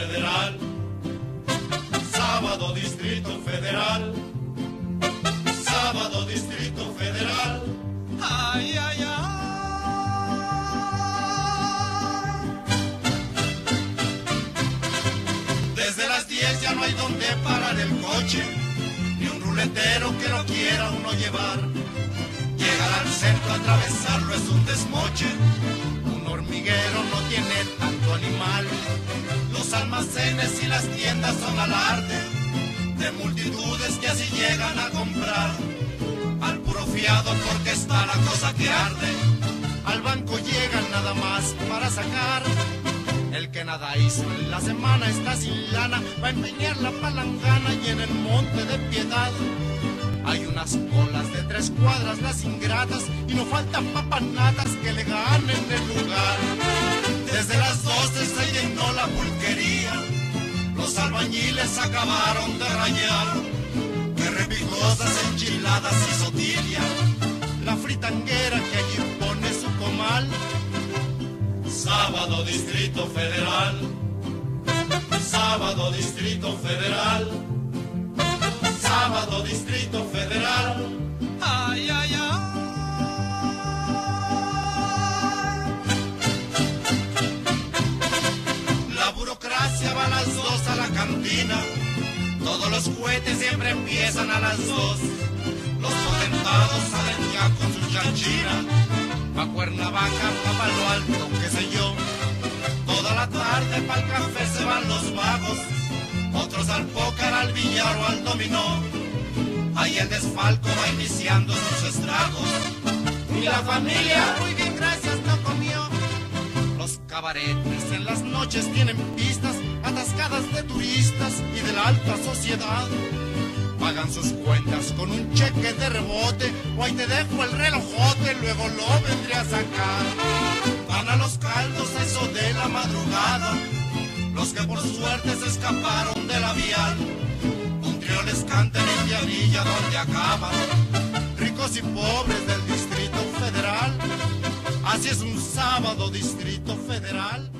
Federal, sábado Distrito Federal, sábado Distrito Federal, ay, ay, ay. Desde las 10 ya no hay donde parar el coche, ni un ruletero que lo quiera uno llevar. Llegar al centro, atravesarlo es un desmoche almacenes y las tiendas son alarde de multitudes que así llegan a comprar. Al puro fiado porque está la cosa que arde. Al banco llegan nada más para sacar el que nada hizo en la semana está sin lana, va a empeñar la palangana y en el monte de piedad. Hay unas colas de tres cuadras las ingratas y no faltan papanatas que le ganen el lugar. Desde las doce albañiles acabaron de rayar. Que repicosas enchiladas y sotilia, la fritanguera que allí pone su comal Sábado Distrito Federal. Sábado Distrito Federal. Sábado Distrito Federal. Cantina. Todos los cohetes siempre empiezan a las dos. Los potentados salen ya con su chanchina pa' Cuernavaca, pa' Palo Alto, qué sé yo. Toda la tarde pa'l café se van los vagos, otros al póker, al billar o al dominó. Ahí el desfalco va iniciando sus estragos. Y la familia, muy bien, gracias, no comió. Los cabaretes en las noches tienen pistas atascadas de turistas y de la alta sociedad pagan sus cuentas con un cheque de rebote, o ahí te dejo el relojote, luego lo vendré a sacar. Van a los caldos eso de la madrugada, los que por suerte se escaparon de la vial. Un trío les canta en donde acaban, ricos y pobres del Distrito Federal. Así es un sábado Distrito Federal.